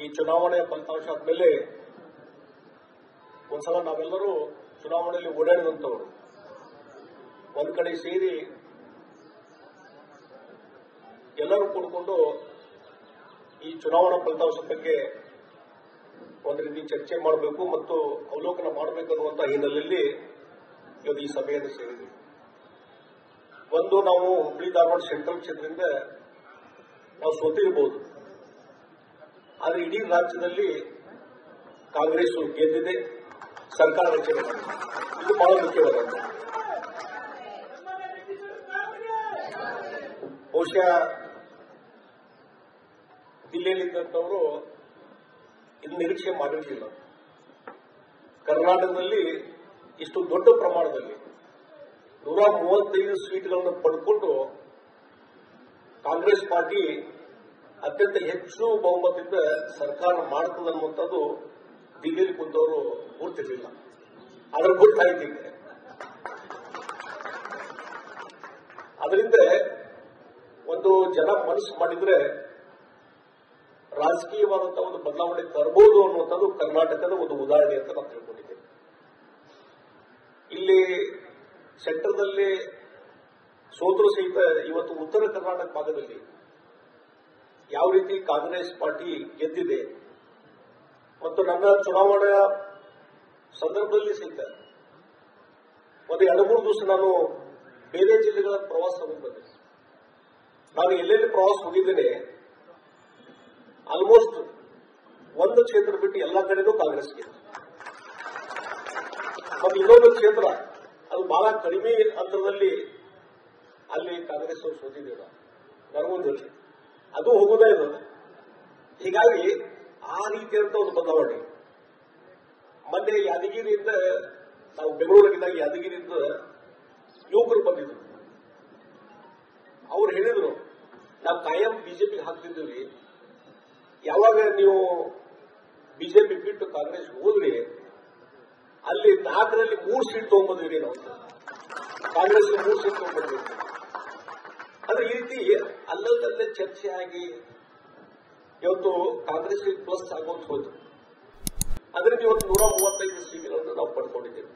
ಈ ಚುನಾವಣೆಯ ಫಲಿತಾಂಶ ಆದ್ಮೇಲೆ ಒಂದ್ಸಲ ನಾವೆಲ್ಲರೂ ಚುನಾವಣೆಯಲ್ಲಿ ಓಡಾಡಿದಂಥವ್ರು, ಒಂದ್ ಕಡೆ ಸೇರಿ ಎಲ್ಲರೂ ಕೂಡಿಕೊಂಡು ಈ ಚುನಾವಣಾ ಫಲಿತಾಂಶ ಬಗ್ಗೆ ಒಂದು ರೀತಿ ಚರ್ಚೆ ಮಾಡಬೇಕು ಮತ್ತು ಅವಲೋಕನ ಮಾಡಬೇಕು ಅನ್ನುವಂಥ ಹಿನ್ನೆಲೆಯಲ್ಲಿ ಇವತ್ತು ಈ ಸಭೆಯನ್ನು ಸೇರಿದ್ವಿ. ಒಂದು ನಾವು ಹುಬ್ಳಿ ಧಾರವಾಡ ಸೆಂಟ್ರಲ್ ಕ್ಷೇತ್ರದಿಂದ ನಾವು ಸೋತಿರ್ಬೋದು. ಆದರೆ ಇಡೀ ರಾಜ್ಯದಲ್ಲಿ ಕಾಂಗ್ರೆಸ್ ಗೆದ್ದಿದೆ, ಸರ್ಕಾರ ರಚನೆ ಇದು ಬಹಳ ಮುಖ್ಯವಾದ ಬಹುಶಃ ಜಿಲ್ಲೆಯಲ್ಲಿದ್ದಂಥವರು ಇದು ನಿರೀಕ್ಷೆ ಮಾಡಿರಲಿಲ್ಲ. ಕರ್ನಾಟಕದಲ್ಲಿ ಇಷ್ಟು ದೊಡ್ಡ ಪ್ರಮಾಣದಲ್ಲಿ ನೂರ ಮೂವತ್ತೈದು ಸೀಟ್ಗಳನ್ನು ಪಡ್ಕೊಂಡು ಕಾಂಗ್ರೆಸ್ ಪಾರ್ಟಿ ಅತ್ಯಂತ ಹೆಚ್ಚು ಬಹುಮತದಿಂದ ಸರ್ಕಾರ ಮಾಡ್ತದೆ ಅನ್ನುವಂಥದ್ದು ದಿಲ್ಲಿಯಲ್ಲಿ ಕುಂತವರು ಗುರ್ತಿರಲಿಲ್ಲ. ಅದ್ರ ಈಗ ಅದರಿಂದ ಒಂದು ಜನ ಮನಸ್ಸು ಮಾಡಿದ್ರೆ ರಾಜಕೀಯವಾದಂತಹ ಒಂದು ಬದಲಾವಣೆ ತರಬಹುದು ಅನ್ನುವಂಥದ್ದು ಕರ್ನಾಟಕದ ಒಂದು ಉದಾಹರಣೆ ಅಂತ ನಾನು ತಿಳ್ಕೊಂಡಿದ್ದೇನೆ ಇಲ್ಲಿ ಸೆಂಟರ್ದಲ್ಲಿ ಸೋತರು ಸಹಿತ ಇವತ್ತು ಉತ್ತರ ಕರ್ನಾಟಕ ಭಾಗದಲ್ಲಿ ಯಾವ ರೀತಿ ಕಾಂಗ್ರೆಸ್ ಪಾರ್ಟಿ ಗೆದ್ದಿದೆ ಮತ್ತು ನನ್ನ ಚುನಾವಣೆಯ ಸಂದರ್ಭದಲ್ಲಿ ಸಹಿತ ಒಂದು ಎರಡು ಮೂರು ದಿವಸ ನಾನು ಬೇರೆ ಜಿಲ್ಲೆಗಳ ಪ್ರವಾಸ ಹೋಗಿದ್ದೆ. ನಾನು ಎಲ್ಲೆಲ್ಲಿ ಪ್ರವಾಸ ಹೋಗಿದ್ದೇನೆ ಆಲ್ಮೋಸ್ಟ್ ಒಂದು ಕ್ಷೇತ್ರ ಬಿಟ್ಟು ಎಲ್ಲ ಕಡೆನೂ ಕಾಂಗ್ರೆಸ್ ಗೆದ್ದು ಮತ್ತು ಇನ್ನೊಂದು ಕ್ಷೇತ್ರ, ಅದು ಬಹಳ ಕಡಿಮೆ ಅಂತರದಲ್ಲಿ ಅಲ್ಲಿ ಕಾಂಗ್ರೆಸ್ ಅವರು ಸೋತಿದ್ದೀರ ಅದು ಹೋಗುವುದೇ ಇದು ಹೀಗಾಗಿ ಆ ರೀತಿಯಾದಂತ ಒಂದು ಬದಲಾವಣೆ ಮೊನ್ನೆ ಯಾದಗಿರಿಯಿಂದ ನಾವು ಬೆಂಗಳೂರಿನಾಗ ಯಾದಗಿರಿಯಿಂದ ಯುವಕರು ಬಂದಿದ್ರು. ಅವ್ರು ಹೇಳಿದ್ರು, ನಾವು ಕಾಯಂ ಬಿಜೆಪಿಗೆ ಹಾಕ್ತಿದ್ದೀವಿ. ಯಾವಾಗ ನೀವು ಬಿಜೆಪಿ ಬಿಟ್ಟು ಕಾಂಗ್ರೆಸ್ ಹೋದ್ರಿ, ಅಲ್ಲಿ ನಾಲ್ಕರಲ್ಲಿ ಮೂರು ಸೀಟ್ ತಗೊಂಡ್ಬಂದಿರಿ ನಾವು. ಕಾಂಗ್ರೆಸ್ ಮೂರು ಸೀಟ್ ತಗೊಂಡ್ಬಂದ್ವಿ ಅಂದ್ರೆ ಈ ರೀತಿ ಅಲ್ಲದಲ್ಲೇ ಚರ್ಚೆ ಆಗಿ ಇವತ್ತು ಕಾಂಗ್ರೆಸ್ ಪ್ಲಸ್ ಆಗೋದು ಹೋಯ್ತು. ಅದರಿಂದ ಇವತ್ತು ನೂರ ಮೂವತ್ತೈದು ಸೀಟ್ಗಳನ್ನು ನಾವು ಪಡ್ಕೊಂಡಿದ್ದೇವೆ.